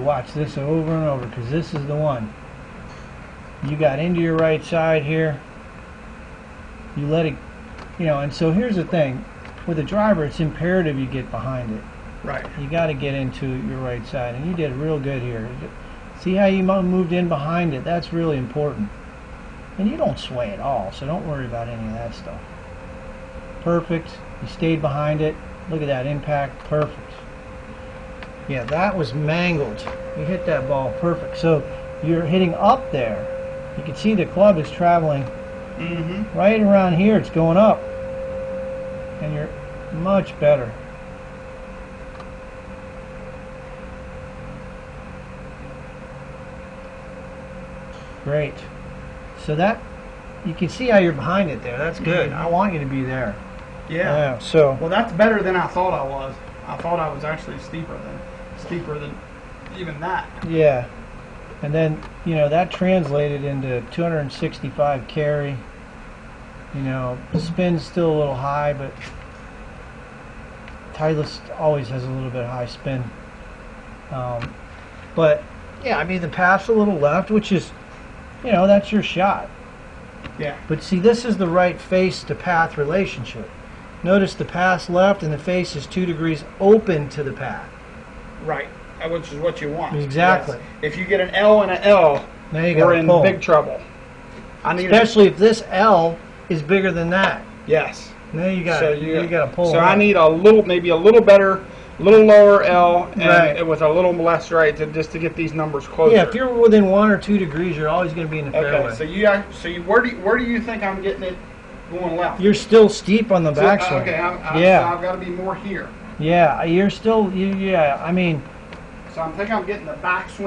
to watch this over and over because this is the one. You got into your right side here. You let it, you know, and so here's the thing. With a driver, it's imperative you get behind it. Right. You got to get into your right side, and you did real good here. See how you moved in behind it? That's really important. And you don't sway at all, so don't worry about any of that stuff. Perfect. You stayed behind it. Look at that impact. Perfect. Yeah, that was mangled. You hit that ball perfect. So you're hitting up there. You can see the club is traveling Mm-hmm. right around here. It's going up. And you're much better. Great. So that you can see how you're behind it there. That's good. I want you to be there. Yeah. yeah So Well, that's better than I thought I was. I thought I was actually steeper than steeper than even that. yeah. And then, you know, that translated into 265 carry. You know, spin's still a little high, but Titleist always has a little bit of high spin. Um, but yeah, I mean the path a little left, which is, you know, that's your shot. Yeah. But see, this is the right face to path relationship. Notice the path left and the face is two degrees open to the path. Right. Uh, Which is what you want. Exactly. Yes. If you get an L and an L, Now you we're got in pull. big trouble. I need Especially if this L is bigger than that. yes. Now you got so you, got to pull. So I need a little, maybe a little better, little lower L, and Right. with a little less right to just to get these numbers closer. Yeah, if you're within one or two degrees, you're always going to be in the okay. fairway. So you, so you, where do you, where do you think I'm getting it going left? you're still steep on the So, backswing. uh, okay. I'm, I'm, Yeah. So I've got to be more here. Yeah, you're still. You, yeah, I mean, So I'm thinking I'm getting the backswing